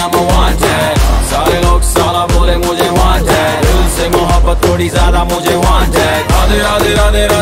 the city, I'm a wanted. सारे लोग साला बोले मुझे wanted दिल से मोहब्बत थोड़ी ज़्यादा मुझे wanted आधे आधे।